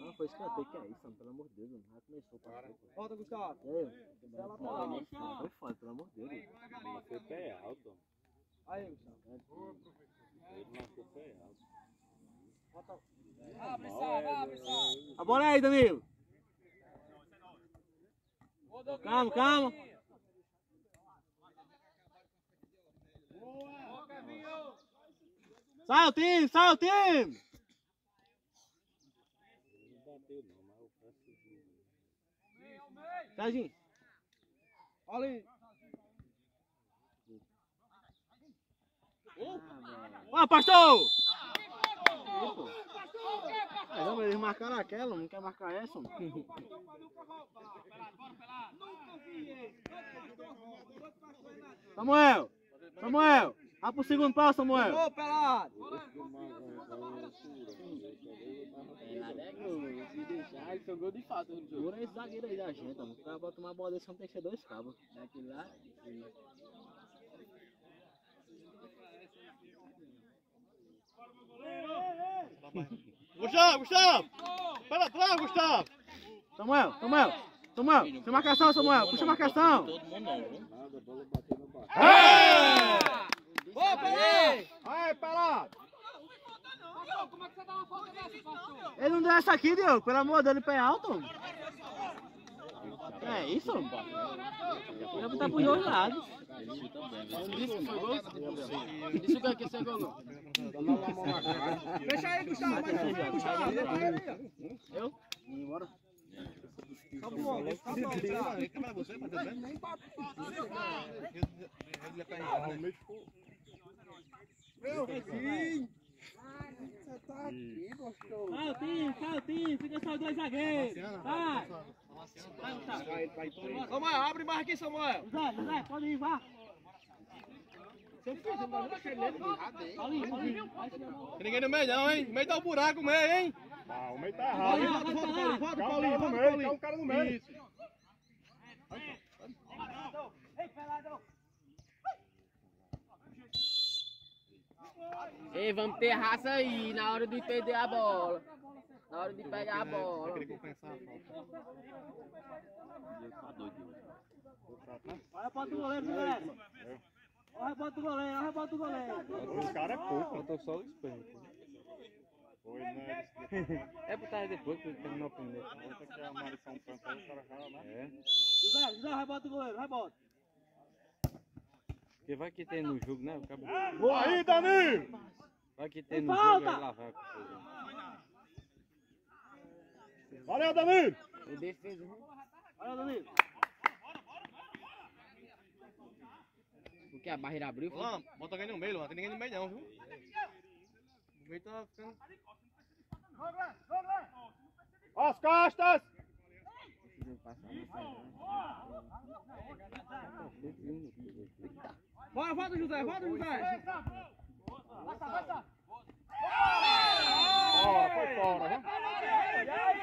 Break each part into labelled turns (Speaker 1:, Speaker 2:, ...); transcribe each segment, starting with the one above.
Speaker 1: Não, foi escanteio, que é isso, mano, pelo amor de Deus, mano. Já começou o partido. pô.
Speaker 2: Volta, Gustavo.
Speaker 1: Aí, mano? Foi foda, pelo amor de Deus. mano.
Speaker 3: Foi pé alto.
Speaker 2: Aí, Gustavo.
Speaker 3: Ele marcou pé alto.
Speaker 4: Abre, Sá, abre, Sá.
Speaker 1: A bola é aí, Danilo. Calma, calma. Sai o time, sai o time.
Speaker 3: Não bateu não, mas o cara subiu.
Speaker 1: Serginho.
Speaker 2: Olha aí.
Speaker 1: Ó, pastor! Mas, não, eles marcaram aquela, não quer marcar essa, mano. Samuel! Samuel! Vai pro segundo pau, Samuel!
Speaker 2: Ô, pelado.
Speaker 1: Se deixar, ele foi gol de fato jogo. esse zagueiro aí da gente, mano. O cara bota uma bola desse, não tem que ser dois cabos. Daquele lá.
Speaker 5: Gustavo, Gustavo! Para trás, Gustavo!
Speaker 1: Samuel, Samuel! Samuel, puxa a marcação, Samuel! Puxa a marcação!
Speaker 3: Bola bateu no barco.
Speaker 2: Ô, pelado.
Speaker 5: Aí, pelado!
Speaker 4: Como é que você dá uma falta dessa, pastor?
Speaker 1: Ele não deu essa aqui, Diogo, pelo amor dele, pé alto. É isso? Ele botar pros dois lados. Disse que foi gol? Disse que aqui foi gol.
Speaker 2: Fecha aí, Gustavo. Mais um aí, Gustavo. Ele aí, ó.
Speaker 1: Eu? Bora.
Speaker 2: Tá bom, tá bom, tá. Meu filho. Você tá aqui, gostoso.
Speaker 1: Sai o time, sai o time, fica só dois zagueiros. Vai. Vai, Gustavo.
Speaker 2: Samuel, abre mais aqui, Samuel.
Speaker 1: José, José, pode ir, vá. Vai.
Speaker 5: Tem ninguém no meio não, hein? No meio tá o buraco, meio, hein?
Speaker 6: Ah, o meio tá errado.
Speaker 1: volta, volta, Paulinho, volta,
Speaker 6: Calma,
Speaker 1: Paulinho,
Speaker 6: no
Speaker 1: volta,
Speaker 6: meio,
Speaker 1: Paulinho.
Speaker 6: calma o cara no meio.
Speaker 1: Ei, vamos ter raça aí na hora de perder a bola. Na hora de pegar a bola. Olha pra do goleiro, José. Olha pra do goleiro, olha pra do goleiro.
Speaker 6: Os caras é pouco.
Speaker 3: Eu tô só o espanho.
Speaker 6: Foi, né?
Speaker 3: É botar depois que ele terminou primeiro.
Speaker 6: Outra que é a Marição Franco, aí o né?
Speaker 3: É.
Speaker 1: José, José, vai bota o goleiro, vai bota.
Speaker 3: Porque vai que tem no jogo, né? O cabo...
Speaker 6: Aí, Danilo!
Speaker 3: Vai que tem no jogo, aí lá vai.
Speaker 6: Valeu, Danilo!
Speaker 1: O defesa. Olha, Danilo. Porque a barreira abriu. foi?
Speaker 5: Bota alguém no meio, Luan. Tem ninguém no meio não, viu? O meio tá ficando...
Speaker 6: As costas!
Speaker 2: Bora, volta, José, volta, José.
Speaker 6: Ó, foi fora, viu?
Speaker 1: E aí,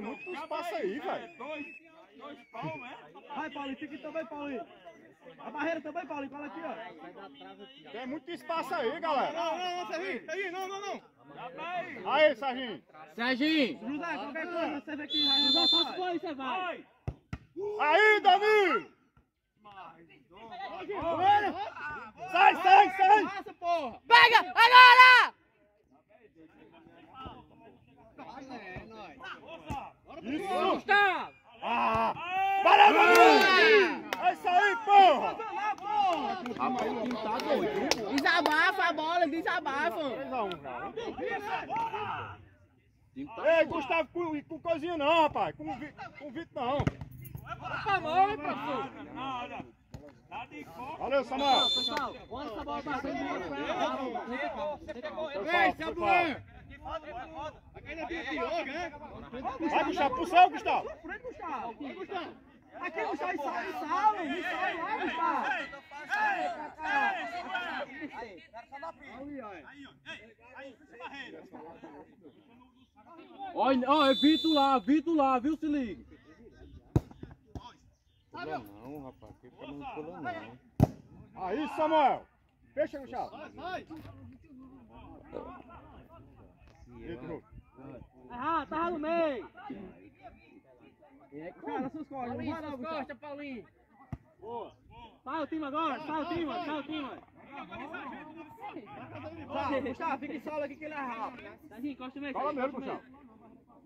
Speaker 6: muito espaço aí, velho.
Speaker 2: Vai, Paulinho, fica aqui também, Paulinho. A barreira também, Paulinho, cola aqui, ó.
Speaker 6: Tem muito espaço aí, galera.
Speaker 5: Não, não, não, Serginho. Serginho, não, não, não.
Speaker 6: Aí, Serginho.
Speaker 1: Serginho!
Speaker 2: José, qualquer coisa, você vê aqui.
Speaker 1: José, só se for aí, você vai.
Speaker 6: Aí, Danilo! Sai, sai, sai!
Speaker 2: Passa, porra.
Speaker 1: Pega! Agora!
Speaker 6: Isso!
Speaker 1: Gustavo!
Speaker 6: Ah! Para, Danilo! É isso aí, porra!
Speaker 1: Tá doido. Desabafa a bola, desabafa.
Speaker 6: 3x1 já, hein? Ei, Gustavo, com, com coisinha não, rapaz. Com, vi, com Vitor não.
Speaker 2: Mão, hein, professor.
Speaker 6: Valeu, Samuel.
Speaker 1: Pessoal, bora essa bola pra frente.
Speaker 2: Ei.
Speaker 5: Ainda tem pior, né?
Speaker 6: Vai, Gustavo, pro céu, Gustavo.
Speaker 2: Frente, Gustavo. Gustavo. Aqui, Gustavo, e sai, e sala, e sai lá, Gustavo.
Speaker 7: Olha, ó, é Vitor lá, Vitor lá, viu, se liga.
Speaker 3: Pula não, rapaz. Que fica não pula não.
Speaker 6: Aí, Samuel. Fecha, Gustavo. Isso, de novo.
Speaker 2: Ah, tava no meio. Cara, suas costas, não vai não, Gustavo.
Speaker 8: Paulinho.
Speaker 2: Sai o time agora, sai o time, sai o time. Tá, Gustavo, fica em solo aqui que ele é rápido. Dazinho, encosta mesmo.
Speaker 6: Fala mesmo, Gustavo.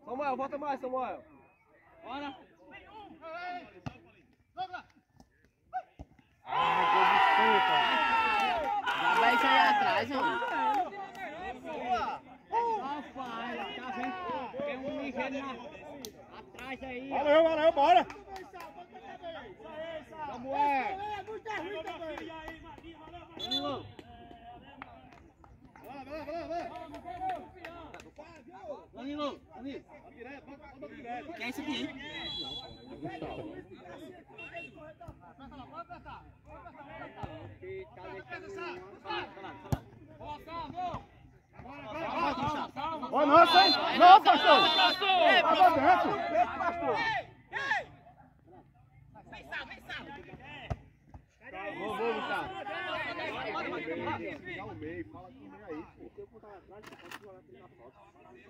Speaker 2: Samuel, volta mais, Samuel. Bora.
Speaker 8: Já vai sair atrás, mano. Tem um ligeiro na... atrás aí.
Speaker 6: Valeu, valeu, bora.
Speaker 8: Samuel.
Speaker 2: Danilo.
Speaker 5: Vai, vai, vai.
Speaker 2: Danilo,
Speaker 5: direto.
Speaker 2: Quer isso aqui, hein?
Speaker 6: Ó, nossa, hein? Não, pastor. Tava dentro.
Speaker 2: pastor.
Speaker 6: Vamos, vamos, Gustavo.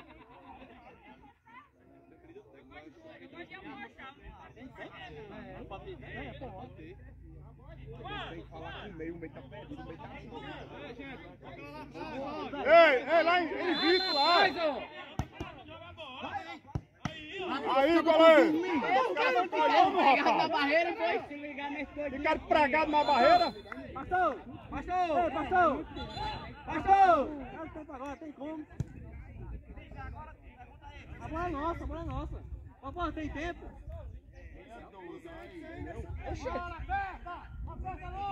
Speaker 7: Vai tu lutar agora.
Speaker 6: Ei, ei, lá em, Vitor, lá. Aí, goleiro. Rapaz.
Speaker 8: foi se ligar nesse dois.
Speaker 6: Ficaram pregados na barreira.
Speaker 2: Pastor. Dá o tempo agora, tem como. A bola é nossa, a bola é nossa. Ó, porra, tem tempo.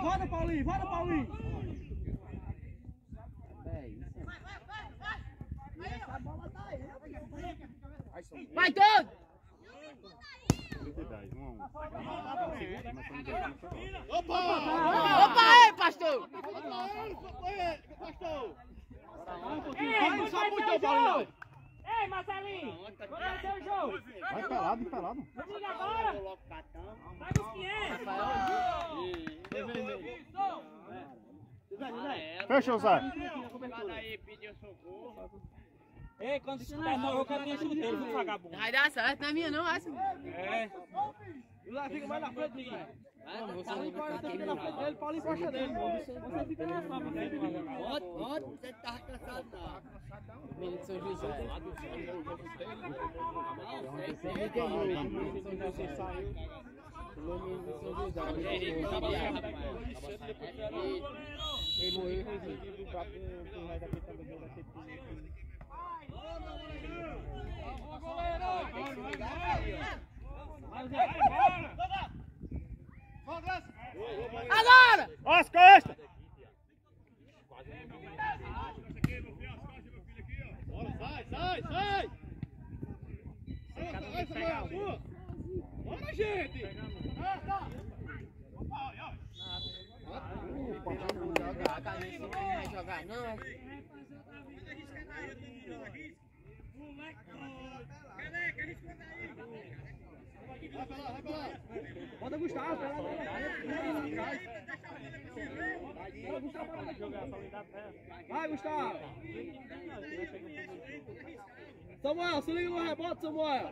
Speaker 2: Roda, Paulinho, roda, Paulinho.
Speaker 8: Vai todo! Opa, aí, pastor!
Speaker 2: Vai, só muito o Paulinho. Ei, Marcelinho. Olha o seu jogo.
Speaker 6: Vai pelado, pelado.
Speaker 2: Vamos ligar agora. Vai dos 500.
Speaker 6: Fecha, Zé.
Speaker 7: Ei, quando você tá mal, eu quero ver chuteiro, viu, vagabundo?
Speaker 8: Vai dar certo, não é minha não, essa.
Speaker 7: É.
Speaker 2: O Lá fica mais na frente, Miguel. Paulinho encosta fica na frente dele, Paulinho encosta dele. Você fica na sua frente.
Speaker 8: Ontem, ontem você tava cansado não. Menino de São José. Ele morreu, Agora!
Speaker 6: As costas.
Speaker 5: Sai, sai, sai! Sai, Samuel! Bora, gente!
Speaker 8: Não jogar não.
Speaker 5: Vai pra lá, vai pra lá!
Speaker 2: Bota Gustavo, vai lá, vai lá. Vai, Gustavo. Samuel, se liga no rebote, Samuel.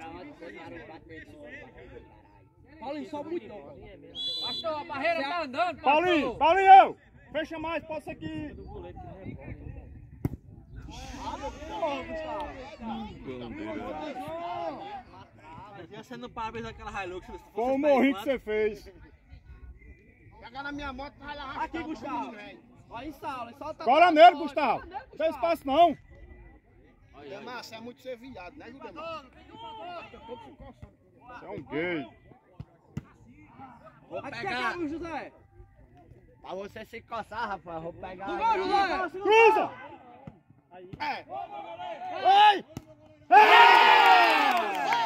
Speaker 2: Paulinho, sobe muito não.
Speaker 8: Pastor, a barreira tá andando,
Speaker 6: Paulinho, Paulinho. Fecha mais, pode ser que...
Speaker 7: Já sendo parabéns àquela Hilux.
Speaker 6: Foi o morrinho que você fez.
Speaker 9: Pegar na minha moto, vai lá
Speaker 2: Aqui, Gustavo. Ó, em sala, solta.
Speaker 6: Cola nele, Gustavo. Não tem espaço não.
Speaker 9: Massa, é muito ser viado, né, Judemar?
Speaker 6: Você é um gay.
Speaker 9: Vou
Speaker 2: Aqui,
Speaker 9: pegar.
Speaker 2: aqui, José.
Speaker 9: Pra você se coçar, rapaz, vou pegar.
Speaker 2: José.
Speaker 6: Cruza!
Speaker 9: É.
Speaker 6: Ei! Ei!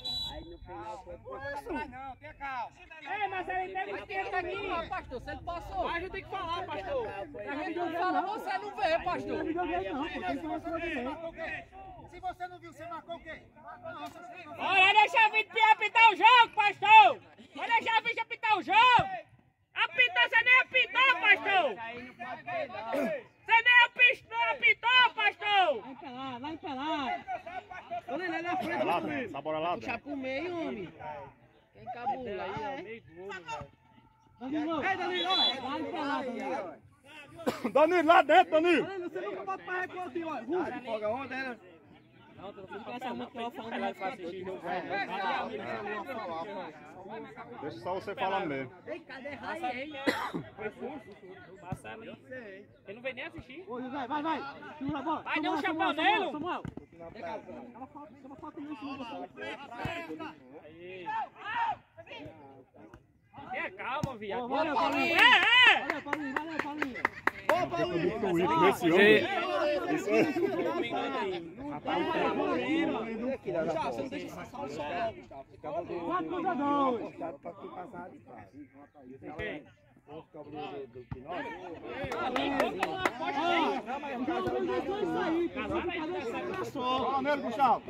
Speaker 2: homem.
Speaker 4: Ei, mas ele teve esquerda aqui.
Speaker 2: Pastor, se ele passou.
Speaker 4: Mas a gente tem que falar, pastor.
Speaker 2: A gente não fala, você não vê, pastor. Não é não, que ele.
Speaker 10: Se você não viu, você marcou o quê? Não, você não.
Speaker 4: Olha, deixa a Vitor apitar o jogo, pastor. Olha, deixa a Vitor apitar o jogo. Apitou, você nem apitou, pastor. Você nem apitou, apitou, pastor.
Speaker 2: Vai empelar, vai empelar. Olha ele na frente
Speaker 6: Lá bola lá dentro.
Speaker 2: pro meio, homem. Quem cabula aí, ó, Danilo, ei, Danilo, olha, vai empelar, Danilo.
Speaker 6: Danilo, lá dentro, Danilo.
Speaker 2: Danilo, você nunca bota pra assim, ó.
Speaker 7: Folga onda, né? Não, tu não essa música que eu falando mais.
Speaker 6: Deixa só você falar mesmo.
Speaker 4: Marcelo, ele não veio nem assistir.
Speaker 2: Ô, José, vai, vai. Segura a bola.
Speaker 4: Vai, dá um
Speaker 2: Samuel,
Speaker 4: chapéu
Speaker 2: Samuel,
Speaker 4: nele.
Speaker 2: Samuel. Ela falta, ela falta de você.
Speaker 4: Tenha calma, viado.
Speaker 2: Valeu, Paulinho.
Speaker 4: É, é.
Speaker 2: Valeu, Paulinho, valeu, Paulinho.
Speaker 6: Ô, Paulinho. Nesse homem. Isso aí.
Speaker 2: Gustavo, você não deixa essa sala só logo, Gustavo. Quatro contra dois.
Speaker 6: Fala nele, Gustavo.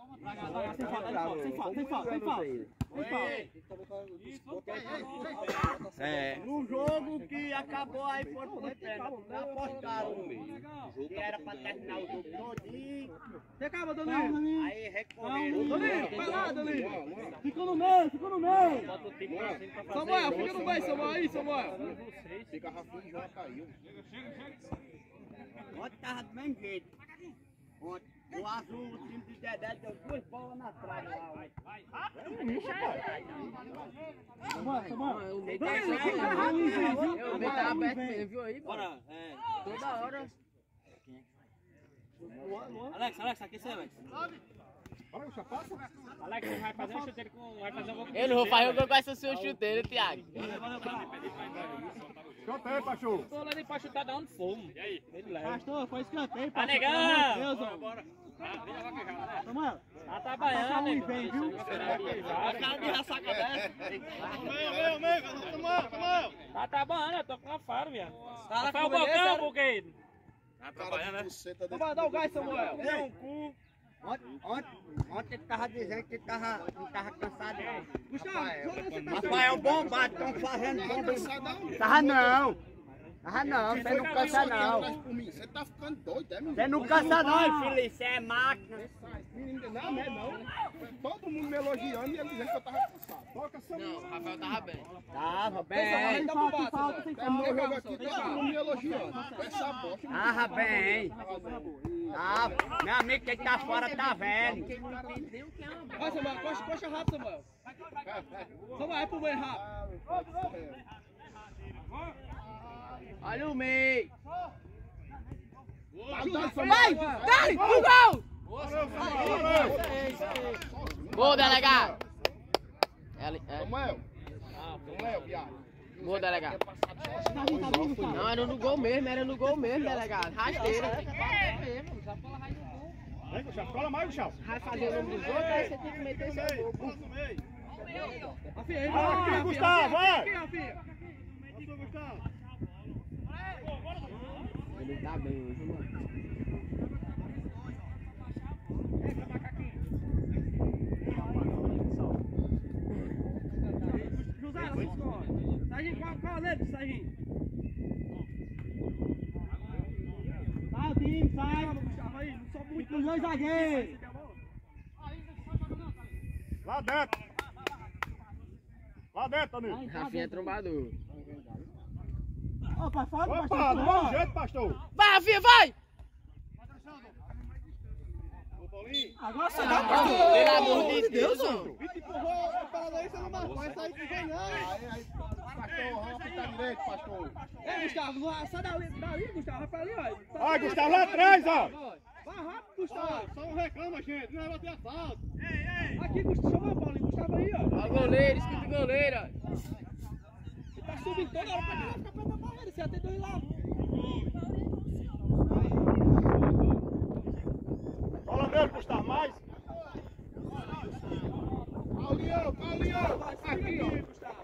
Speaker 2: Sem falta, sem falta, sem falta, falta.
Speaker 9: No jogo que acabou aí foram pro retorno. Apostaram no meio. Que era pra terminar o jogo todinho.
Speaker 2: Você calma, Danilo.
Speaker 9: Aí recorreram.
Speaker 2: Danilo, vai lá, Danilo. Ficou no meio, ficou no meio. Samuel, fica no meio, Samuel. Aí, Samuel.
Speaker 9: Ontem tava do mesmo jeito. Ontem. O azul, o time de Dedé deu duas bolas na trave lá. tá
Speaker 2: Danilo,
Speaker 9: sem
Speaker 2: fica
Speaker 9: nada.
Speaker 2: raizinho, viu?
Speaker 9: Eu vi, tá aberto mesmo, viu aí?
Speaker 7: Bora, é.
Speaker 9: Toda hora.
Speaker 7: Alex, Alex, aqui você, Alex.
Speaker 4: Alex, não vai fazer um chuteiro com. Vai fazer um gol com
Speaker 8: Eu não vou fazer o gol com essa sua chuteira, Thiago.
Speaker 6: Escanteio, Pachu.
Speaker 4: Tô lá pra chutar da onde for. mano. E aí? Ele leva.
Speaker 2: Pastor, foi escanteio,
Speaker 4: Tá.
Speaker 2: Pelo amor de Deus, homem. Samuel,
Speaker 4: Tá trabalhando,
Speaker 2: e
Speaker 4: nego.
Speaker 2: vem, viu?
Speaker 4: A cara de ressaca dessa.
Speaker 5: Meio, meio, meio. Toma, toma.
Speaker 4: Tá trabalhando, eu tô com a faro, viado.
Speaker 2: Tá
Speaker 4: Rafael
Speaker 2: com beleza?
Speaker 4: Bocão, porque.
Speaker 5: Tá trabalhando, né?
Speaker 2: Vamos dar o gás, Samuel.
Speaker 9: Deu um cu. Ontem, ontem, ontem ele tava dizendo que ele tava, cansado.
Speaker 2: Gustavo, você tá
Speaker 9: Rafael bombado, estão fazendo bomba. Tava não. Tava não, você não cansa não.
Speaker 10: Você tá ficando doido, é, menino?
Speaker 9: Você não cansa não, filho, você é máquina.
Speaker 10: Menino, não, não é não. Todo mundo me elogiando e ele dizendo que eu tava cansado. Toca.
Speaker 8: Não, Rafael tava bem.
Speaker 9: Tava bem,
Speaker 10: Terminou o jogo aqui, todo mundo me elogiando. Essa bosta.
Speaker 9: tava bem. Tava. Meu amigo que tá fora tá velho.
Speaker 2: Vai, Samuel, coxa, coxa rápido, Samuel. Samuel, é pro meio rápido.
Speaker 9: Olha o meio.
Speaker 2: Vai, vai, pro gol!
Speaker 8: Gol, delegado. Ele- é,
Speaker 10: Samuel. Samuel, viado.
Speaker 8: Gol, delegado. Não, era no gol mesmo, era no gol mesmo, delegado. Rasteira.
Speaker 6: Gustavo. Cola mais, Gustavo.
Speaker 8: Vai fazer o nome dos outros, aí você tem que meter seu gol.
Speaker 2: Rafinha, aí,
Speaker 6: Ah,
Speaker 2: vai,
Speaker 6: Gustavo, vai.
Speaker 2: Aqui, Rafinha.
Speaker 8: Ele tá bem hoje, mano.
Speaker 2: Sarginho, qual a letra, Tá, time, sai. Aí, não dois zagueiros.
Speaker 6: Lá dentro. Lá dentro, amigo.
Speaker 8: Rafinha é trombador.
Speaker 2: Opa, fala,
Speaker 6: Opa, do mesmo jeito, pastor.
Speaker 8: Vai, Rafinha, vai!
Speaker 2: Agora você dá
Speaker 8: Pelo amor de Deus, mano.
Speaker 10: Vitor empurrou a parada aí, você não marcou. Vai sair que vem não. Aí, aí, pastor, Rafa tá direito, pastor.
Speaker 2: Ei, Gustavo, vai- sai dali, dali, Gustavo, vai pra ali, ó.
Speaker 6: Ai, Gustavo, lá atrás, ó.
Speaker 2: Vai rápido, Gustavo.
Speaker 10: Só não reclama, gente. Não vai bater assalto.
Speaker 2: Aqui, Gustavo, chama a bola, Gustavo aí, ó.
Speaker 8: Ó o goleiro, escuta ó.
Speaker 2: Ele tá subindo toda hora pra cá, fica perto você atendeu ele lá.
Speaker 6: Cola nele, Gustavo, mais.
Speaker 10: Paulinho, Paulinho.
Speaker 2: Aqui, ó. Gustavo.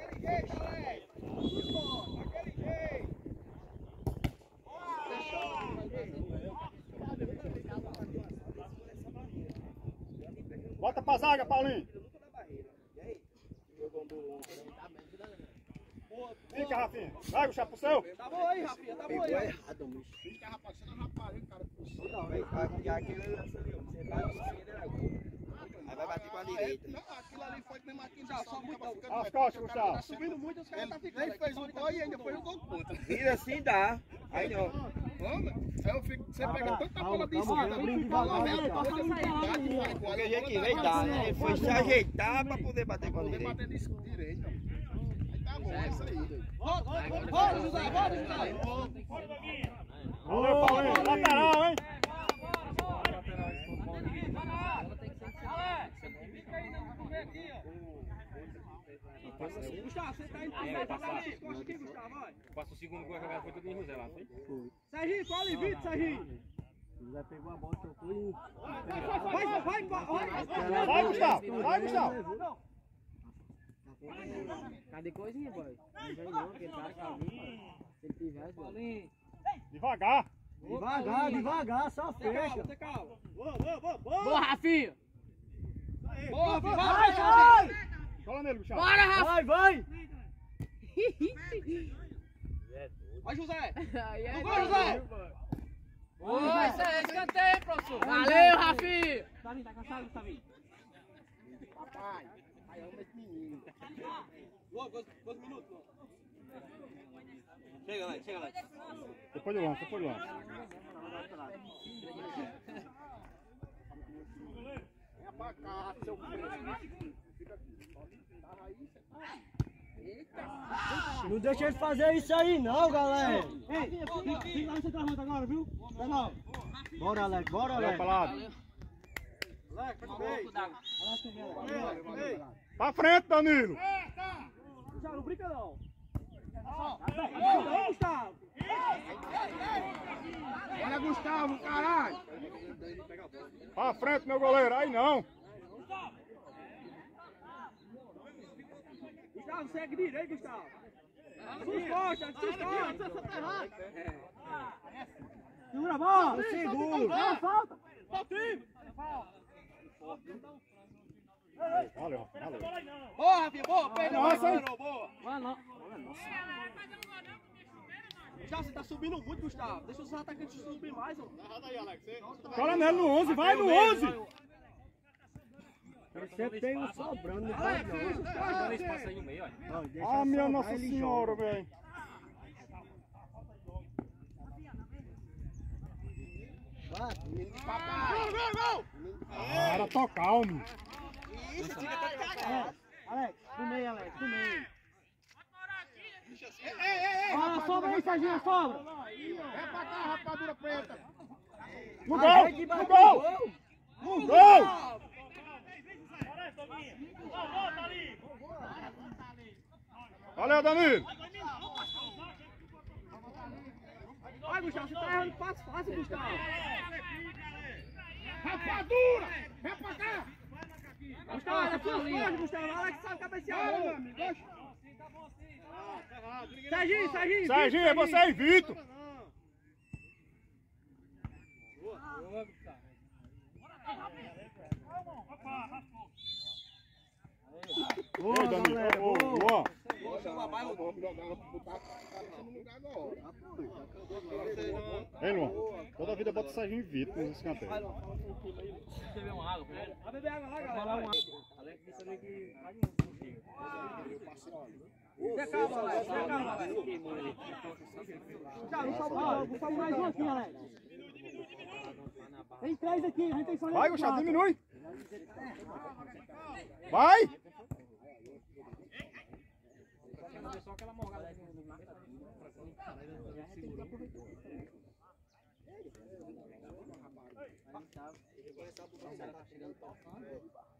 Speaker 6: Bota pra zaga, Paulinho. Fica, Rafinha. Vai, Gustavo, pro seu.
Speaker 2: Tá bom aí, Rafinha, tá bom aí.
Speaker 10: Fica, rapaz, você não rapariga, cara.
Speaker 9: Aí vai bater com a direita.
Speaker 10: Não, aquilo ali foi mesmo aqui
Speaker 2: Já, só muito.
Speaker 6: As costas, Gustavo.
Speaker 2: Tá subindo muito, os caras tá ficando.
Speaker 10: Ele fez um gol e ainda foi um gol contra.
Speaker 9: Vira assim dá. Aí não.
Speaker 10: Vamos, aí eu fico, você pega tanta bola de esquerda, né?
Speaker 9: Porque a gente
Speaker 10: vai,
Speaker 9: veio
Speaker 10: vai,
Speaker 9: né? Ele foi se ajeitar pra poder bater com a
Speaker 10: Poder
Speaker 9: direita.
Speaker 10: bater de direita. Aí tá bom, é isso aí.
Speaker 2: Volta, volta, volta, José, volta, José.
Speaker 6: Valeu, Paulinho. Lateral, hein?
Speaker 2: Gustavo, você tá indo pro meio, tá lá nas costas aqui, Gustavo, vai.
Speaker 5: Passa o segundo gol jogado foi tudo em José lá, foi?
Speaker 2: Serginho, qual o vídeo, Serginho? José pegou a bola, tocou e... Vai, vai, vai, vai.
Speaker 6: Vai, Gustavo. Vai, Gustavo.
Speaker 8: Cadê coisinha, boy? Não vem não, porque tá caminho. Se ele tivesse, boy.
Speaker 6: Devagar.
Speaker 2: Devagar, devagar, só fecha. Tem calma, Boa, boa, boa, boa.
Speaker 8: Boa, Rafinha!
Speaker 2: Boa, vai, vai, vai.
Speaker 6: Cola nele, Gustavo.
Speaker 8: Bora, Rafinha!
Speaker 2: Vai, vai. Vai, José.
Speaker 8: Aí é
Speaker 2: Vai, José.
Speaker 8: Boa, isso é escanteio, professor! Valeu, Rafinha!
Speaker 2: Gustavinho, tá cansado, Gustavinho?
Speaker 10: Papai, aí amo esse menino.
Speaker 2: Dois minutos.
Speaker 9: Chega lá, chega lá.
Speaker 6: Depois do lance, depois do lance.
Speaker 10: Venha pra cá, seu filho.
Speaker 2: Não deixa ele fazer isso aí não, galera. Ei, fica, fica lá no centroavante agora, viu? Vai lá. Bora, Alex, bora,
Speaker 6: Vai
Speaker 2: Alex.
Speaker 6: pra lá.
Speaker 2: Alex, vai comer.
Speaker 6: Pra frente, Danilo.
Speaker 2: Gustavo, não brinca não. Ei, Gustavo.
Speaker 10: Olha, Gustavo, caralho.
Speaker 6: Pra frente, meu goleiro. Aí não.
Speaker 2: Gustavo, segue direito, Gustavo. Susporta, susporta. Segura a bola. Segura. Não, falta.
Speaker 6: Valeu, valeu.
Speaker 2: Boa, Rafinha, boa. Perdeu,
Speaker 6: Nossa, hein?
Speaker 2: boa. Vai lá. Gustavo, você tá subindo muito, Gustavo. Deixa os atacantes subir mais, ó.
Speaker 6: Cola nele no 11. Vai no 11.
Speaker 2: Sempre tem um sobrando, não
Speaker 5: Alex, Dá um espaço aí no meio, olha.
Speaker 6: Ah, minha Nossa Senhora, velho. Para tocar, homem.
Speaker 9: Isso, fica todo cagado.
Speaker 2: Alex, do meio, Alex, do meio.
Speaker 10: Ei, ei, ei,
Speaker 2: Ah, sobra aí, Serginho, sobra.
Speaker 10: Vem pra cá, rapadura preta.
Speaker 6: No gol, no gol. No gol. Valeu, Danilo.
Speaker 2: Vai, Gustavo, você tá errando fácil, fácil, Gustavo.
Speaker 10: Rapadura! Vem pra cá!
Speaker 2: Gustavo, olha suas costas, Gustavo. Alex sabe cabecear.
Speaker 10: Meu amigo. oxe.
Speaker 2: Serginho, Serginho.
Speaker 6: Serginho, é você aí, Vitor. Ei, Danilo. Ô, boa.
Speaker 10: Vou jogar, vou botar o cara no lugar agora.
Speaker 6: Ei, Luan, toda vida bota o Serginho Vitor nos escanteios.
Speaker 3: Beber uma água, pô.
Speaker 7: Vai beber água lá, galera.
Speaker 3: Falar uma
Speaker 7: Alex disse ali que um. Você calma, Alex. Você calma, Alex. Já, vamos salvar vamos salvar mais um aqui, Alex. Tem três aqui, a gente tem só
Speaker 6: Vai, Gustavo, diminui. Vai!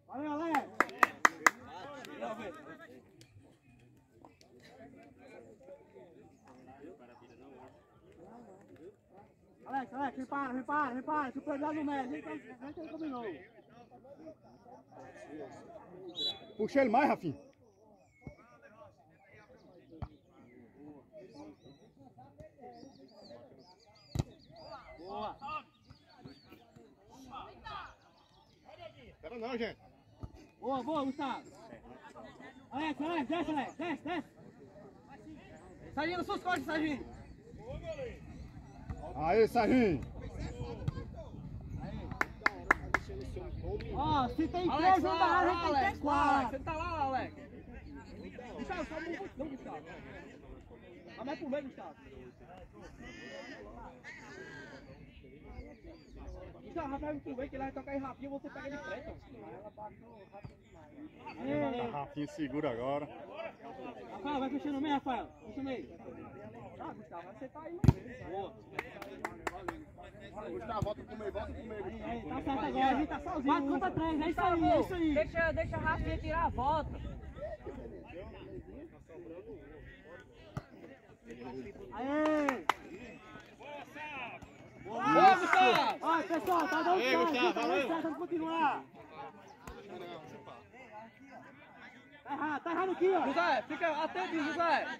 Speaker 7: Valeu, Alex. Alex, Alex, repara, repara, repara. Se pegar no médio, a gente combinou.
Speaker 6: Puxa ele mais, Rafinha.
Speaker 7: Boa.
Speaker 6: Espera não, gente.
Speaker 7: Boa, boa, Gustavo. Alex, Alex, desce, Alex, desce, desce. Serginho, nas suas costas, Serginho.
Speaker 6: Aí, Serginho.
Speaker 7: Ó, se tem
Speaker 2: Alex,
Speaker 7: três a gente tem
Speaker 2: Alex, lá, Alex.
Speaker 7: quatro.
Speaker 2: Você tá lá, Alex.
Speaker 7: Gustavo, só muito, não, Gustavo. Vai mais pro meio, Gustavo. Vai mais pro meio, que ele vai tocar em rapinho, você pega de frente. Aê,
Speaker 6: Rafinha segura agora.
Speaker 7: Rafael, vai fechando meio, Rafael. Fecha meio. Ah, Gustavo, você tá aí. Boa.
Speaker 10: Gustavo, volta comigo, volta comigo.
Speaker 7: Aí, tá certo agora, a gente tá sozinho. 4 contra 3, é isso aí, é isso aí.
Speaker 2: Deixa, deixa a Rafinha tirar a volta.
Speaker 7: Aê!
Speaker 2: Boa, Gustavo!
Speaker 7: Ó, pessoal, tá dando certo,
Speaker 5: Gustavo,
Speaker 7: tá dando certo, vamos continuar. Tá errado, tá errado aqui, ó.
Speaker 2: José, fica atento, José.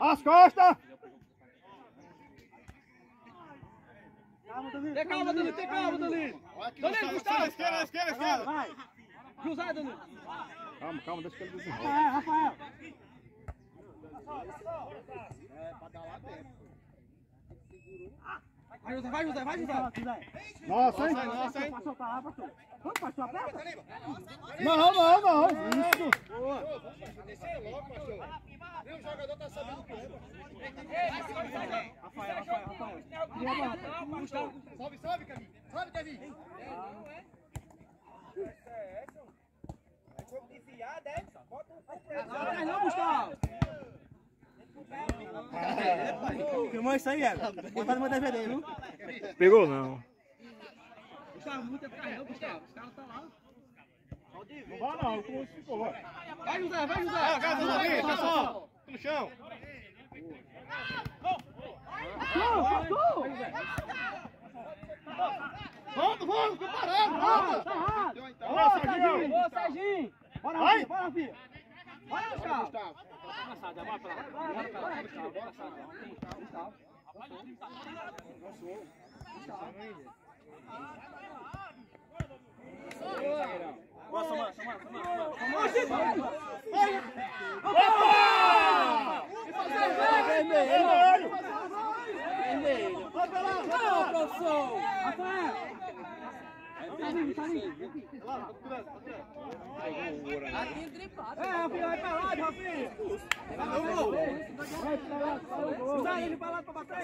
Speaker 6: As costas!
Speaker 7: Calma, Danilo.
Speaker 2: Tem calma, Danilo, tem calma, Danilo. Danilo, Gustavo.
Speaker 5: Esquerda, esquerda,
Speaker 7: Vai,
Speaker 5: esquerda.
Speaker 7: vai.
Speaker 2: José, Danilo.
Speaker 6: Calma, calma, deixa que ele desenrola.
Speaker 7: Rafael, Rafael.
Speaker 2: Vai, José, vai, José, vai, José.
Speaker 7: Vai, José.
Speaker 6: Nossa, hein?
Speaker 5: Nossa, hein?
Speaker 7: Passou, tá, passou. Vamos, passou, aperta.
Speaker 6: Não, não, não. Isso.
Speaker 7: Rafael, Rafael, Rafael. Cria a bola.
Speaker 10: Sobe, sobe, Camille. Sobe, Davi.
Speaker 7: Não, não, Gustavo. Filmou isso aí, Eva? Botar no meu DVD, viu?
Speaker 11: Pegou não.
Speaker 7: Gustavo, muito é carregão, Gustavo. Os caras estão lá.
Speaker 6: Não vai não, como ficou, vai.
Speaker 2: Vai, José, vai, José.
Speaker 5: Ah, cara, tá ali, pessoal. No chão.
Speaker 6: Parado,
Speaker 7: Ah,
Speaker 6: volta.
Speaker 7: tá errado!
Speaker 6: Vai,
Speaker 7: Ô,
Speaker 6: Serginho.
Speaker 7: Ô, Serginho! Bora. Rafinha, bora, Rafinha! Bora, Gustavo!
Speaker 10: Gustavo.
Speaker 7: Bora, bora, bora, Gustavo, bora, Gustavo. Bora, Samara, Samara, Samara.
Speaker 6: Vermelho.
Speaker 7: Não, professor! Rafael! Tá ali. É, Rafinha, vai pra lá, Rafinha! Vai pra lá, José, ele pra lá pra bater!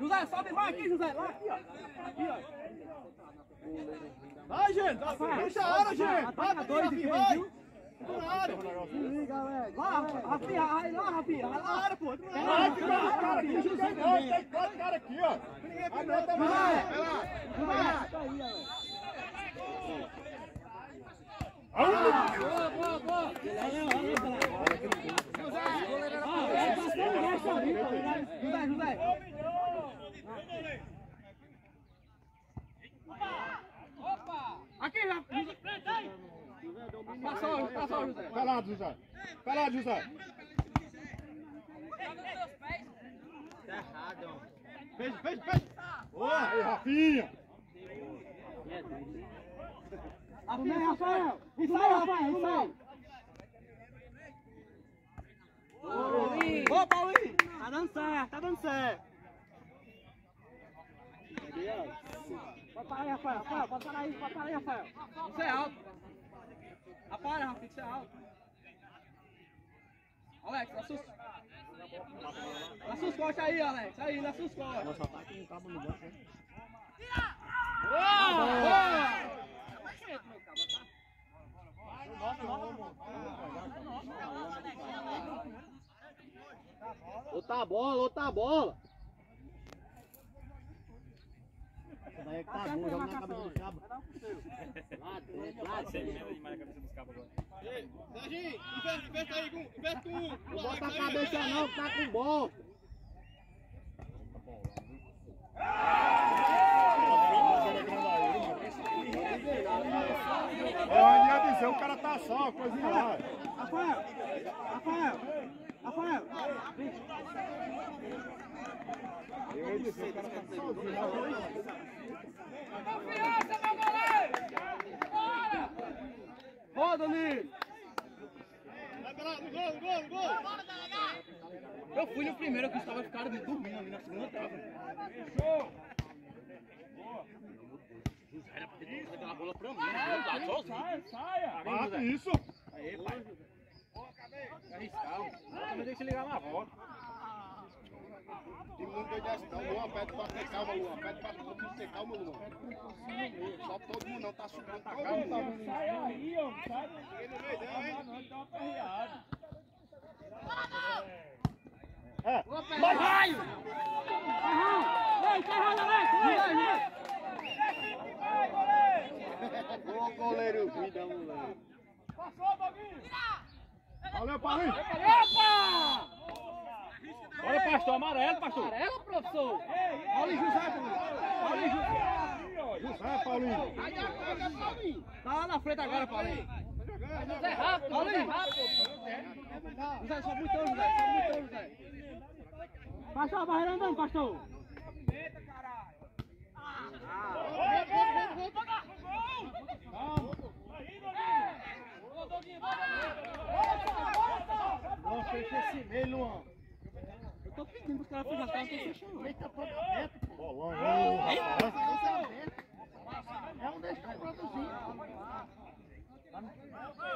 Speaker 7: José, sobe lá aqui, José! Lá aqui, ó! Aqui, ó!
Speaker 6: Vai, gente. Deixa a hora, gente.
Speaker 7: Dois de
Speaker 6: vai.
Speaker 7: Viu? Se liga, velho! Lá, Rafinha, lá, Rafinha! Lá, hora, pô!
Speaker 6: Vai ficar os caras aqui, José. Tem quatro caras aqui, ó. Aguenta mais. Vai lá.
Speaker 7: Boa, boa, boa! Valeu, valeu, galera! José, José!
Speaker 2: Aqui, Passou, passou, passa hoje, José.
Speaker 6: Calado, José. Calado, José. Tá errado, ó. Peixe, peixe, peixe.
Speaker 7: Boa. Rafinha. Rafinha, Rafael. Ensai, Rafael, ensai. Ô, Paulinho. Tá dando certo, tá dando certo. Pode parar aí, Rafael. Pode parar aí, pode Rafael. Isso é alto. Rapaz, Rafa, isso é alto. Alex, dá sus... Costas aí, Alex. Aí, dá sus um cabo! Boa!
Speaker 8: Outra bola, outra bola.
Speaker 7: É que tá bom, joga na cabeça do cabo.
Speaker 8: Lá dentro, lá dentro.
Speaker 5: Serginho, investe, investe aí com, investe com o
Speaker 8: Não bota a cabeça não, que tá com bola.
Speaker 6: Eu ia dizer, o cara tá só, coisinha lá.
Speaker 7: Rafael! Rafael! Rafael!
Speaker 6: Eu ia dizer, o cara tá sozinho lá.
Speaker 4: Confiança, meu goleiro! Bora!
Speaker 7: Roda, Nilo!
Speaker 5: Vai pra lá, no gol, no gol, gol!
Speaker 7: Eu fui no primeiro que estava ficando dormindo ali na segunda trava. Era pra ter tocado aquela bola pra mim, sozinho.
Speaker 6: Bate isso.
Speaker 7: Aí, pai. Arriscar. Também tem que se ligar na volta.
Speaker 10: Tem muito doido dessa, não. Luan, pede pra ter calma, Luan. Pede pra tu ter calma, Luan. Só todo mundo não tá subindo. Todo mundo tá vendo.
Speaker 2: Sai aí, homem. Sai daí. Não vai não, dá uma perreada.
Speaker 7: Vai! Vai, tá errado, Alex! Vai, vai, vai!
Speaker 10: Ô, goleiro, vida, moleque.
Speaker 2: Passou, Doguinho!
Speaker 6: Valeu, Paulinho.
Speaker 7: Opa!
Speaker 6: Olha, pastor, amarelo, pastor.
Speaker 7: Amarelo, professor!
Speaker 6: Olha o José, Paulinho. Olha o José. José, Paulinho.
Speaker 7: Tá lá na frente agora, Paulinho. José rápido, Paulinho. José, só muito, José. Só muito, José. Pastor, a barreira andando, pastor.
Speaker 6: Luan, fecha esse meio, Luan.
Speaker 7: Eu tô pedindo pros caras caras estão fechando. Eita,
Speaker 6: ô, rapaz.
Speaker 7: É um eu produzir.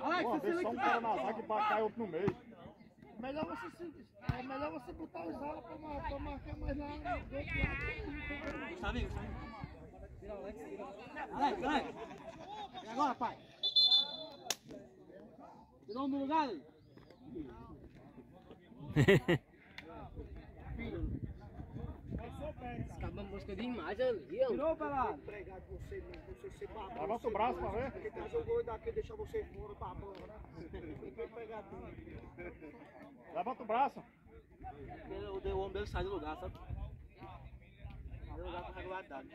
Speaker 6: Pô,
Speaker 7: Alex,
Speaker 6: vê
Speaker 7: você
Speaker 6: um
Speaker 7: que
Speaker 6: cara na zaga e bate outro no meio.
Speaker 7: Melhor você se, é melhor você botar os alas pra, mar- pra marcar mais lá do outro lado. Gustavo, Gustavo. Tira o Alex, tira. Alex, Alex. E agora, pai? Tirou no lugar ali?
Speaker 8: Acabamos busca de imagem ali, ó.
Speaker 7: Tirou, pelado?
Speaker 6: Levanta o braço pra ver. Levanta o braço.
Speaker 7: O, o homem dele sai do lugar, sabe? Sai do lugar com regularidade.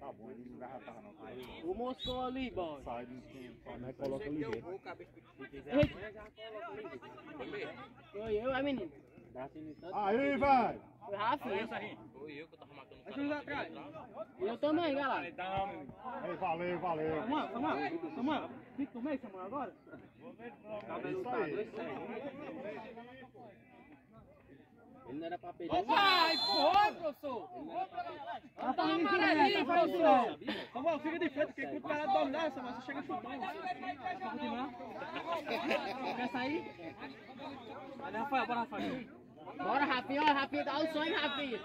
Speaker 6: Tá bom, ele não garrafava não. Aí
Speaker 8: O Moscou ali, boy.
Speaker 6: sai do tempo, né? Coloca ligeiro.
Speaker 8: Foi eu, é menino.
Speaker 6: Aí, vai.
Speaker 8: Foi Rafinha.
Speaker 7: Ajuda atrás.
Speaker 8: Eu também, galera.
Speaker 6: Aí, valeu, valeu.
Speaker 7: Samuel, Samuel, Samuel. Fica no meio, Samuel, agora.
Speaker 6: É isso aí.
Speaker 8: Ele não era pra perder.
Speaker 7: Vai, foi, professor. Tá falando amarelinho, professor. Samuel, fica de frente, porque quando o cara dominar, Samuel, você chega chutando. Quer sair? Vai, Rafael, bora, Rafael.
Speaker 8: Bora, Rafinha, ó, Rafinha, dá o sonho, Rafinha.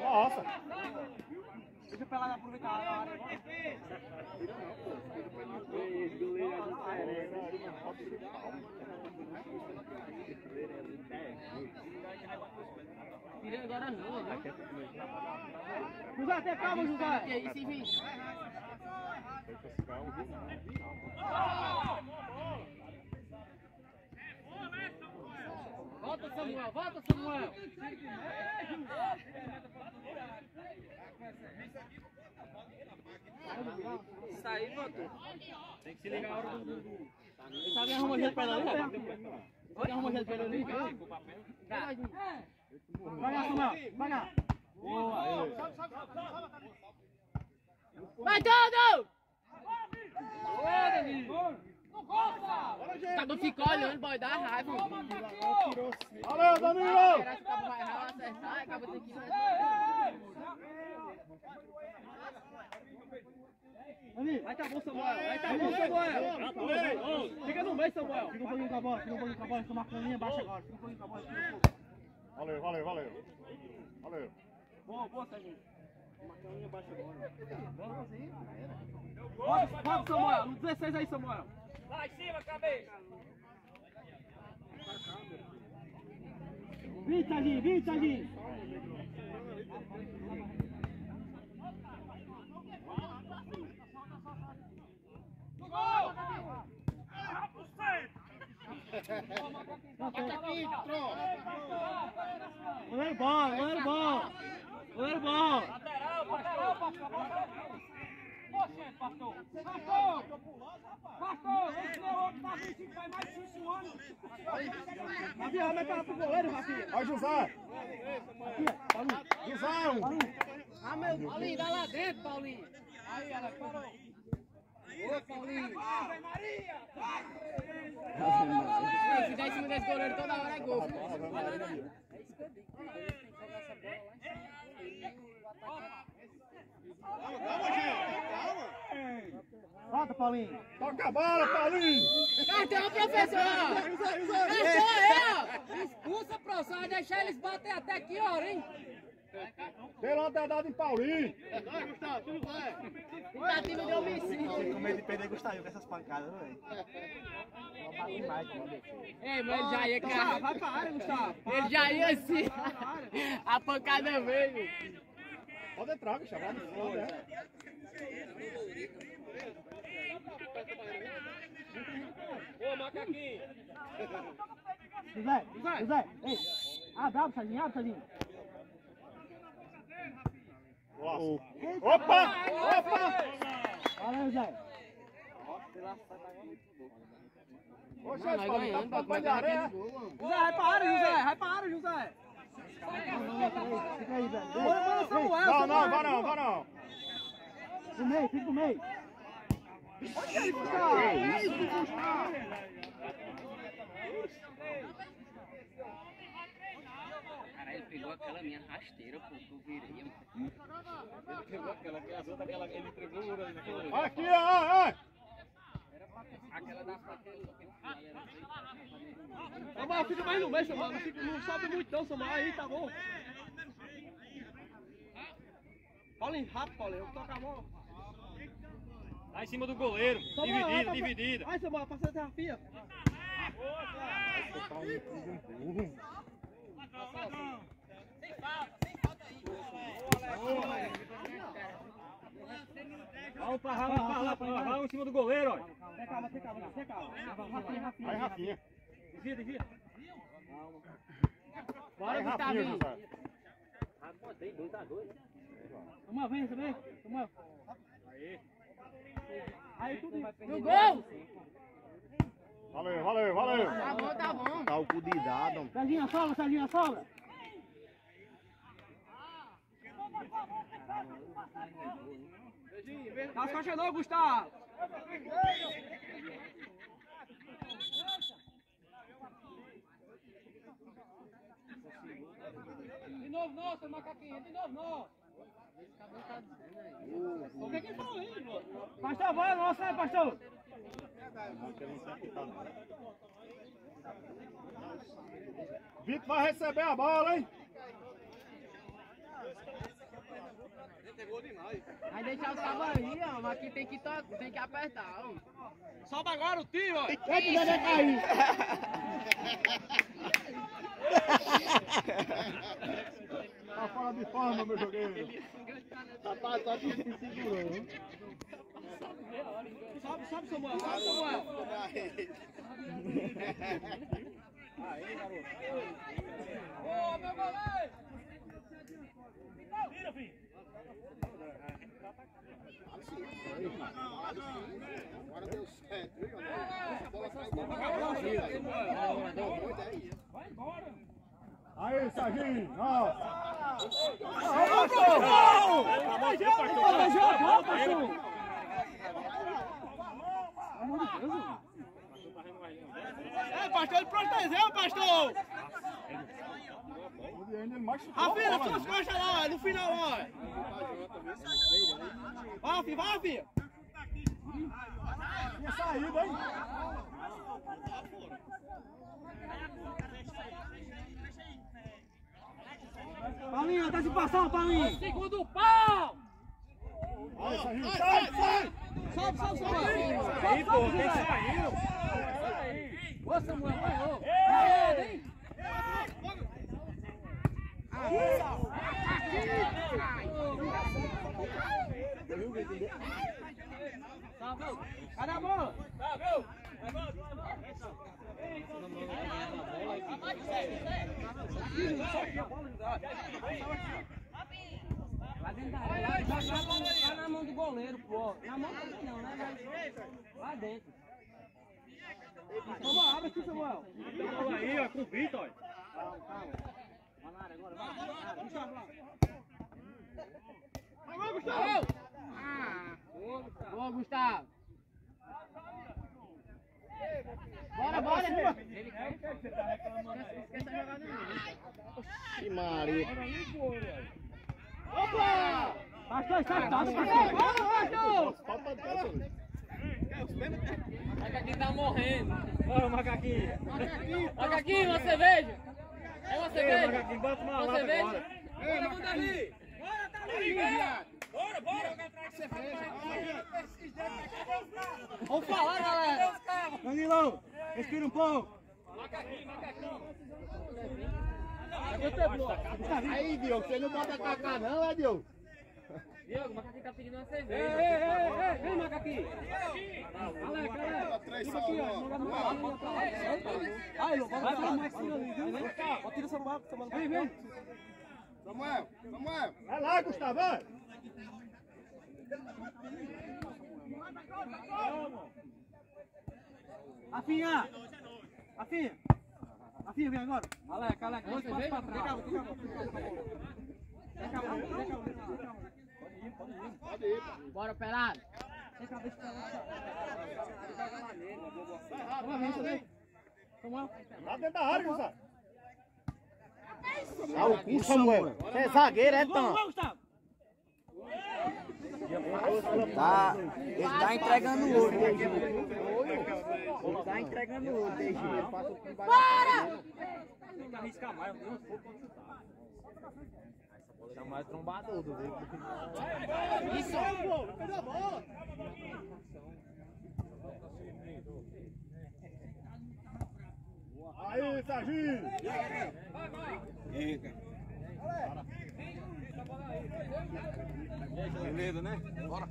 Speaker 6: Nossa.
Speaker 7: Deixa o pelado aproveitar a área.
Speaker 8: Tirei agora não, né?
Speaker 7: José, tem calma,
Speaker 8: Que
Speaker 7: José.
Speaker 8: é isso, enfim.
Speaker 7: Volta, Samuel, volta, Samuel. Isso aí, voltou. Tem que se ligar a hora do... Ele sabe arrumar jeito pra ele ali, né? Pode arrumar jeito pra ele ali? Vai lá, Samuel, vai lá. Boa.
Speaker 8: Vai, Dodo! Acaba fica olhando, boy, dá raiva.
Speaker 6: Valeu, Danilo!
Speaker 8: Acaba vai vai acertar, acaba tem que.
Speaker 7: Aí tá bom, Samuel. Aí tá bom, Samuel. Fica no meio, Samuel. Fica um pouquinho com a bola, fica um pouquinho com a bola. Fica marcando linha baixa agora. Fica um pouquinho com a bola.
Speaker 6: Valeu, valeu, valeu. Valeu.
Speaker 7: Boa, boa, Serginho. Baixa agora. Vamos, vamos, Samuel. No 16 aí, Samuel.
Speaker 4: Lá em cima, cabeça.
Speaker 7: 20, Serginho, 20, Serginho. Goleiro bom, goleiro bom. Goleiro bom.
Speaker 4: Lateral, pastor. Oxe, pastor. Pastor. Pastor, esse meu outro tá 25, faz mais de 5 anos.
Speaker 7: Rafinha, vai para pro goleiro, Rafinha.
Speaker 6: Vai, José! José! um.
Speaker 8: Ah, meu, Paulinho, dá lá dentro, Paulinho. Aí, ela parou. Ô, Paulinho.
Speaker 4: Ave Maria.
Speaker 8: Se fizer em cima desse goleiro toda hora é gol.
Speaker 7: Volta, Paulinho.
Speaker 6: Toca a bola, Paulinho!
Speaker 8: Cartão, professor! Cartão aí, ó! Expulsa, professor, vai deixar eles bater até que hora, hein?
Speaker 6: Pela dado em Paulinho!
Speaker 8: Tentativa de homicídio.
Speaker 7: Com medo de perder Gustavo com essas pancadas, velho.
Speaker 8: Ei, mas ele já ia,
Speaker 7: Gustavo,
Speaker 8: cara.
Speaker 7: vai pra área, Gustavo.
Speaker 8: Ele já ia assim. A pancada veio.
Speaker 6: Pode entrar. Vai no fundo, né?
Speaker 4: Ô, macaquinho.
Speaker 7: José, José, ei. Abre, abre, Serginho, abre, Serginho.
Speaker 6: Opa! Opa!
Speaker 7: Valeu, José.
Speaker 6: Ô, José, tá
Speaker 8: vai
Speaker 6: com de areia?
Speaker 7: José, vai pra área, José. Vai pra área, José. Fica aí, velho.
Speaker 6: Não, não, vai não, vai não.
Speaker 7: No meio, fica no meio.
Speaker 8: Cara, ele pegou aquela minha rasteira, pô, que eu virei.
Speaker 6: Aqui, ó, ó.
Speaker 8: Aquela da.
Speaker 7: Samuel, fica mais no meio, Samuel. Não, fica, não sobe muito não, Samuel. Aí, tá bom. Paulinho, rápido, Paulinho. Eu toco a bola.
Speaker 5: Lá em cima do goleiro.
Speaker 7: Vai
Speaker 5: Dividida,
Speaker 7: pra-
Speaker 5: dividida.
Speaker 7: Vai, Samuel, passa até a Rafinha.
Speaker 5: Vamos pra lá, vamos pra lá, pra lá. Vai em cima do goleiro, ó.
Speaker 7: Tem calma, tem calma, tem calma. Rafinha, Rafinha.
Speaker 6: Aí, Rafinha.
Speaker 5: Desvia, desvia.
Speaker 6: Aí, Rafinha,
Speaker 8: Gustavinho.
Speaker 6: José.
Speaker 7: Samuel, vem, vem. Samuel. Aí, tudo isso.
Speaker 8: No gol!
Speaker 6: Valeu, valeu, valeu.
Speaker 8: Tá bom, tá bom.
Speaker 1: Tá o cu de dado.
Speaker 7: Serginho, sobra, Serginho, sobra. Tá as costas não, Gustavo.
Speaker 4: De novo, não, seu macaquinho. De novo, não. O que que ele falou aí?
Speaker 7: Pastor, vai, nossa, né, pastor?
Speaker 6: Vitor vai receber a bola, hein?
Speaker 8: Vai deixar os cabos aí, ó. Mas aqui tem que, tem que apertar, ó.
Speaker 7: Sobe agora o tio, ó.
Speaker 6: Eita, vai cair. Tá fora de forma, meu jogueiro.
Speaker 1: Rapaz, só que se segurou.
Speaker 7: Sobe, sobe, Samuel, sobe, Samuel.
Speaker 4: Ô, meu goleiro.
Speaker 10: Agora deu certo, viu, galera? Caiu bem.
Speaker 6: Aí, Serginho, ó.
Speaker 7: É, pastor, ele protegeu, pastor! Rafinha, nas suas costas lá, ó, no final, ó. Vai, filho, vai, filho.
Speaker 6: Tinha saído, hein?
Speaker 7: Paulinho, tá se passando, Paulinho.
Speaker 8: Segundo pau!
Speaker 6: Vai, Sarginho, sai, sai!
Speaker 7: Sobe, sobe, sobe.
Speaker 2: Aí, pô, tem que sair.
Speaker 8: Ô, Samuel, vai, ô. Vai, hein?
Speaker 7: Cadê a bola?
Speaker 8: Vai dentro da área. Vai, vai, vai, vai na mão do goleiro, pô. Na mão também não, né? Mas Lá dentro.
Speaker 7: Vamos, abre aqui, Samuel.
Speaker 2: Bola aí, ó, com o Vitor.
Speaker 8: Vai na agora, vai. vai.
Speaker 7: Gustavo lá.
Speaker 8: Ah, Boa, Gustavo. Bora, bora. Ele quer. Esquece a jogada não.
Speaker 1: Que Maria.
Speaker 7: Pastor, sai, tá, pastor.
Speaker 1: Falta dessa, velho.
Speaker 8: O macaquinho tá morrendo.
Speaker 2: Bora, macaquinho.
Speaker 8: Macaquinho, uma cerveja. É uma
Speaker 2: Ei,
Speaker 8: cerveja.
Speaker 2: macaquinho, bota uma
Speaker 8: Uma
Speaker 2: lata
Speaker 8: cerveja.
Speaker 2: agora.
Speaker 7: Bora, ali. Vamos falar, galera. Danilão, respira um pouco.
Speaker 1: Aí, Diogo, você não bota cacá não, é, Diogo?
Speaker 8: Diogo, o macaquinho tá pedindo uma cerveja.
Speaker 7: ei, ei, ei, vem, macaquinho. Fica aqui, ó. Aí, vai pra mais cima ali, viu? Vem, vem.
Speaker 10: Samuel, Samuel.
Speaker 6: Vai lá, Gustavo, vai!
Speaker 7: Afinha! Afinha! Afinha, vem agora. Aleca, Aleca, dois passos pra trás. Vem cá, vem cá. Vem vem cá.
Speaker 10: Pode ir.
Speaker 8: Bora, pelado.
Speaker 7: Vem cá, deixa eu Vamos, vem, vem. Samuel.
Speaker 6: Lá dentro da área, Gustavo.
Speaker 1: Dá o cu, Samuel. Você é zagueiro, é tão. Tá, ele tá entregando o ouro, Deji. Ele tá entregando o passa por baixo.
Speaker 2: Tem que arriscar mais, eu não vou chutar.
Speaker 1: Tá mais trombador do veículo.
Speaker 6: Aí, Sarginho!
Speaker 5: Beleza, né? Bora.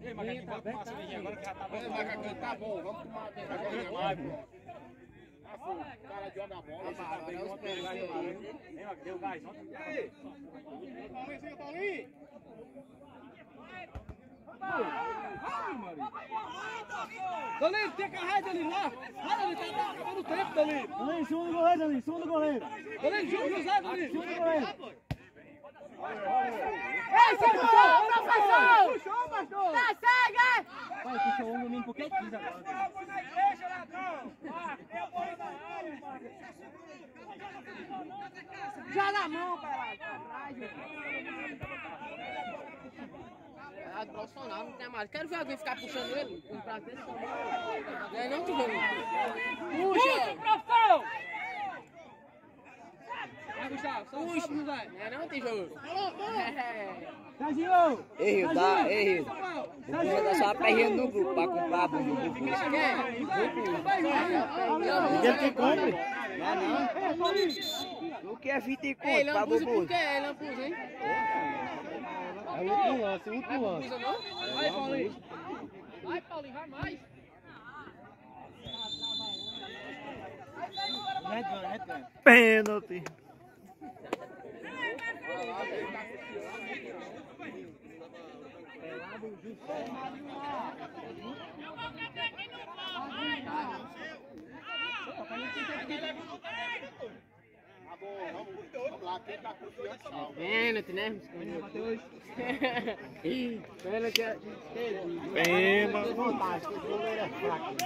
Speaker 2: Ei, macaquinho, bota uma cervejinha agora que já tá
Speaker 10: Ei, macaquinho, tá bom, vamos tomar cerveja mais, pô. Ah, pô, o cara joga a bola, você tá bem, pegar ele lá, né?
Speaker 2: Vem, ó, deu gás. ontem.
Speaker 7: Danilo, tem carrega, Danilo, lá. Lá, Danilo, tá tá acabando o tempo, Danilo. Danilo, em cima do goleiro, Danilo, em cima do goleiro. Danilo, Júlio José, Danilo, em cima do goleiro.
Speaker 8: Ei, professor! Professor!
Speaker 7: Puxou, pastor.
Speaker 8: Tá cega!
Speaker 7: Pai, puxou um no mínimo porque quis agora.
Speaker 8: Joga a mão, pelado. Atrás, Pelado profissional, não tem mais. Quero ver alguém ficar puxando ele. Um pra dentro. Não é não, Tijolo? Puxa! professor!
Speaker 7: Vai, Gustavo, só
Speaker 8: Puxa!
Speaker 7: José.
Speaker 8: Não é não, Tijolo? É.
Speaker 7: Serginho.
Speaker 1: Ei, Rio, dá, ei, Rio. O dar só uma perrinha no grupo pra comprar a bunda do grupo. Ninguém que compre. Não é não. O que é 20
Speaker 8: Ei,
Speaker 1: conto pra Bubu?
Speaker 8: por quê? É hein?
Speaker 1: É o último lance, o último lance.
Speaker 8: Vai, Paulinho. Vai, Paulinho, vai mais.
Speaker 1: Pênalti.
Speaker 10: Bom, vamos, lá,
Speaker 5: Aquele da confiança não.
Speaker 8: Pênalti, né? Pênalti é...
Speaker 1: Fraco.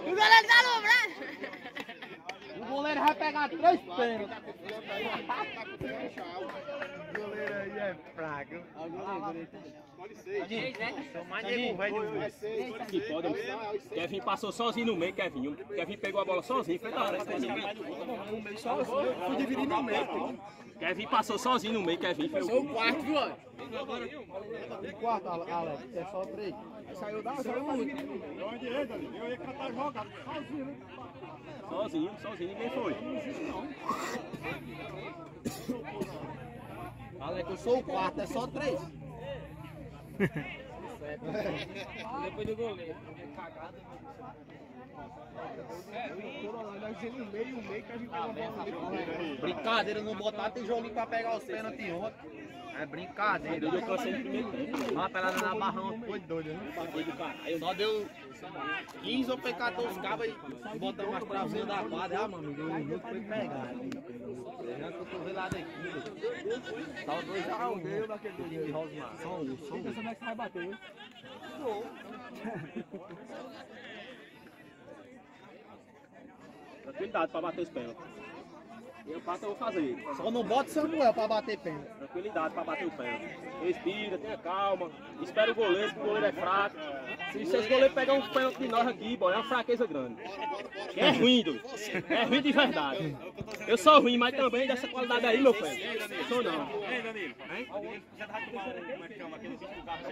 Speaker 8: O goleiro tá no braço!
Speaker 1: O goleiro vai pegar três pênaltis.
Speaker 6: O goleiro aí é fraco.
Speaker 5: Pode ser.
Speaker 6: Vai
Speaker 12: Que pode. Kevin passou sozinho no meio, Kevin. O Kevin pegou a bola sozinho, foi da hora.
Speaker 7: Fui dividindo no meio.
Speaker 12: Kevin passou sozinho no meio, Kevin. Foi
Speaker 8: Sou
Speaker 12: o
Speaker 8: o quarto, viu? ó?
Speaker 1: Quarto, Alex, é só três.
Speaker 7: Saiu da saiu pra dividir.
Speaker 6: Eu ia catar jogado sozinho. né?
Speaker 12: sozinho, sozinho, ninguém foi.
Speaker 1: Alex, eu sou o quarto, é só três.
Speaker 8: Depois do goleiro.
Speaker 7: Nós no o.
Speaker 1: Brincadeira, não botar tem joguinho pra pegar os pênaltis ontem. É brincadeira.
Speaker 12: Eu cansei no primeiro tempo.
Speaker 1: Uma pelada na barrão foi doido, né? Só deu 15 ou foi 14 cabas e botamos as travinhas da quadra. Ah, mano, deu um minuto foi pegar. Já que eu tô velado aqui. Só dois já um. Deu naquele time de Rosmar. Só um, só um.
Speaker 7: Pensando é que você vai bater, hein?
Speaker 12: Tranquilidade pra bater os pênaltis. E eu passo, eu vou fazer.
Speaker 1: Só não bota Samuel pra bater pênalti.
Speaker 12: Tranquilidade pra bater o pênalti. Respira, tenha calma. Espera o goleiro, que o goleiro é fraco. Se vocês goleiros pegar um pênalti de nós aqui, boy, é uma fraqueza grande. É ruim, doido. É ruim de verdade. Eu sou ruim, mas também dessa qualidade aí, meu filho. Sou não.
Speaker 3: Ei, Danilo.
Speaker 12: Hein?
Speaker 3: Você tá com como é que chama aquele bicho do carro?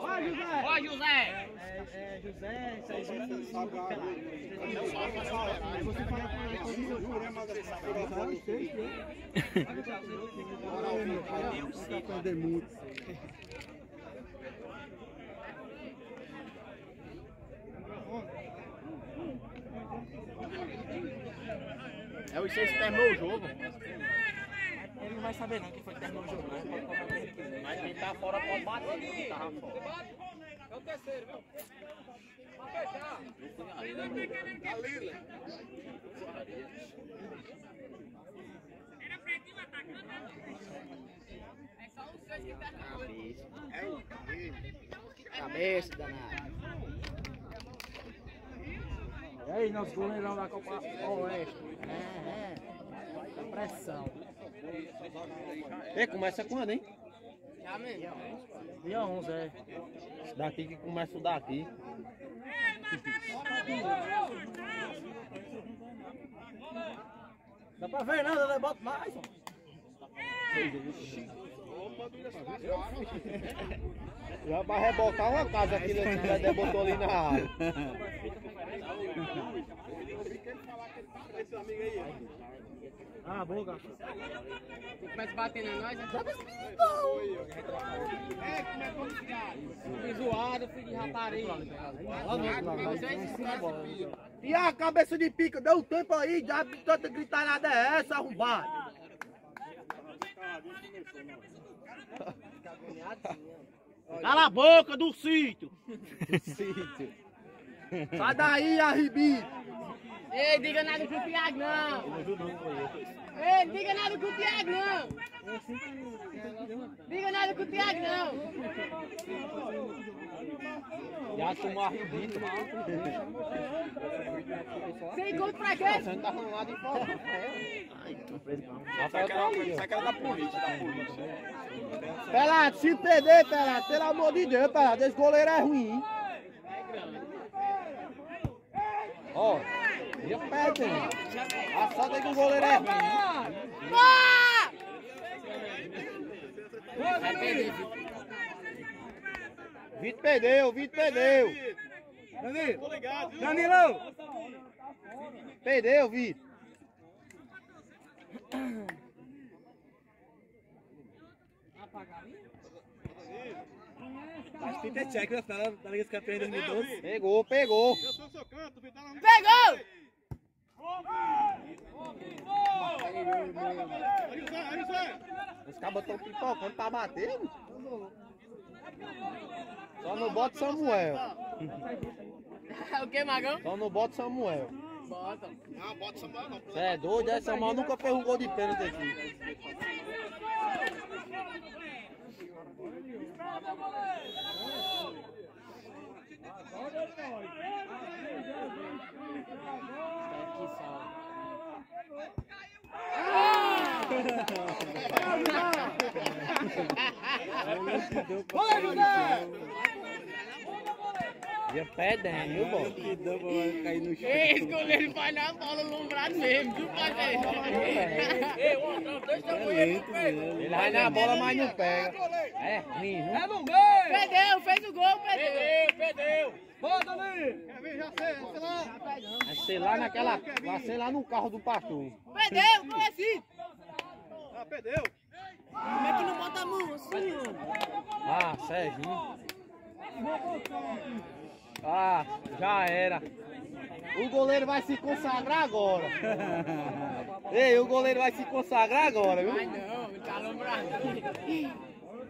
Speaker 7: Vai, José!
Speaker 8: Ó, José!
Speaker 7: É, é José, Serginho, Aí você fala com
Speaker 1: É o seis terminou o jogo.
Speaker 7: Ele não vai saber não quem foi que terminou o jogo, né?
Speaker 1: Mas quem tá fora pode bater. Quem tava fora.
Speaker 8: É o terceiro, viu?
Speaker 1: Cabeça danada.
Speaker 7: E aí, nosso goleirão da Copa Oeste. É, é. Tá pressão.
Speaker 1: E começa quando, hein?
Speaker 8: Já mesmo.
Speaker 7: Dia 11, é.
Speaker 1: Daqui que começa o daqui.
Speaker 7: Dá pra ver nada, né? Bota mais. ó.
Speaker 1: Já vai rebocar uma casa aqui, né? Já debotou ali na área.
Speaker 7: Ah, boa, cara.
Speaker 8: Tu começa batendo em nós, né? Fui zoado, fui de rapariga.
Speaker 1: E a cabeça de pica, deu tempo aí, já tanta gritarada é essa, arrombado? Cala a boca do sítio! sítio. Sai daí, Arribi!
Speaker 8: Ei, diga nada com o Thiago, não! Ei, diga nada com o Thiago, não! Diga nada com o Thiago, não!
Speaker 1: Já tomou Arribi,
Speaker 8: Sem conto pra quê?
Speaker 1: Você não tá falando nada de fora.
Speaker 5: Sai que era- sai que era da polícia, da polícia.
Speaker 1: Pelado, se perder, Pelado, pelo amor de Deus, Pelado, esse goleiro é ruim. hein? Ó, ia perde, hein? A sorte é que o goleiro?
Speaker 8: Ah! Vai perder?
Speaker 1: Vitor perdeu, Vitor perdeu.
Speaker 7: Danilo! Danilo!
Speaker 1: Perdeu, Vitor.
Speaker 7: Acho que tem check na final da Liga dos Campeões 2012.
Speaker 1: Pegou, pegou.
Speaker 5: Eu sou seu canto, Vitor. não-
Speaker 8: Pegou!
Speaker 1: Os cabos estão pipocando pra bater. Só não bota Samuel.
Speaker 8: o que, Magão?
Speaker 1: Só não bota Samuel.
Speaker 8: Bota.
Speaker 10: Não, bota Samuel não.
Speaker 1: Você é doido, essa mal nunca fez um gol de pênalti aqui.
Speaker 7: Bora, José!
Speaker 1: Pé dentro, viu, bom?
Speaker 8: Ei, esse goleiro vai na bola lombrado mesmo, viu, parceiro? Ei, o outro, dois tamanhos.
Speaker 1: Ele vai na bola, mas não pega. É ruim, viu?
Speaker 7: É no meio!
Speaker 8: Perdeu, fez o gol, perdeu.
Speaker 4: Perdeu!
Speaker 7: Bora, Danilo!
Speaker 1: Vai ser lá naquela. Vai ser lá no carro do pastor.
Speaker 8: Perdeu, como é assim?
Speaker 6: Ah, perdeu.
Speaker 8: Como é que não bota a mão assim, ó?
Speaker 1: Ah, Serginho. Ah, já era. O goleiro vai se consagrar agora. Ei, o goleiro vai se consagrar agora, viu?
Speaker 8: Ai não, não tá lombrado.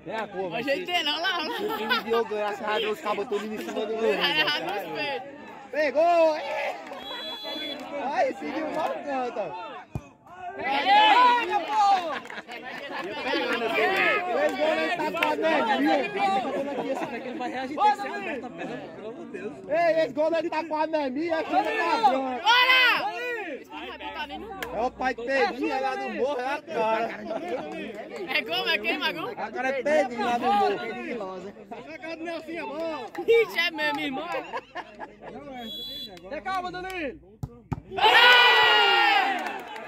Speaker 1: Tem a cor,
Speaker 8: Ajeitei não, lá,
Speaker 1: O
Speaker 8: lá.
Speaker 1: time de Diogo, graças a Deus, acabou todo em cima do goleiro. Pegou! Aí, seguiu mal canta. Tá. Ei, esse goleiro tá com anemia aqui na branca.
Speaker 8: Bora! Gol.
Speaker 1: É o pai de Pedrinho lá no morro, é a cara.
Speaker 8: É gol, é quem, Magão?
Speaker 1: A cara é Pedrinho lá no morro.
Speaker 8: Ixi, é mesmo, irmão.
Speaker 7: Calma, Danilo!
Speaker 1: Aí, ó, tá vendo?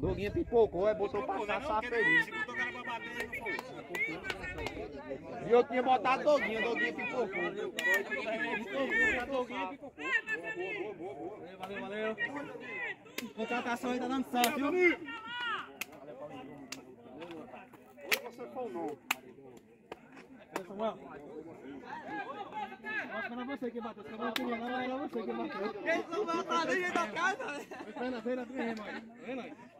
Speaker 1: Doguinha pipocou, é botou pra passar só feliz. E eu tinha botado Doguinha, Doguinha pipocou.
Speaker 7: Valeu, valeu! Contratação aí tá dando certo, viu?
Speaker 6: Você foi o não.
Speaker 7: Samuel. Acho que era você que bateu. Queria não, era você que bateu. Quem Samuel tá dentro da casa? Vem na, vem na, vem, irmão. Vem, nós.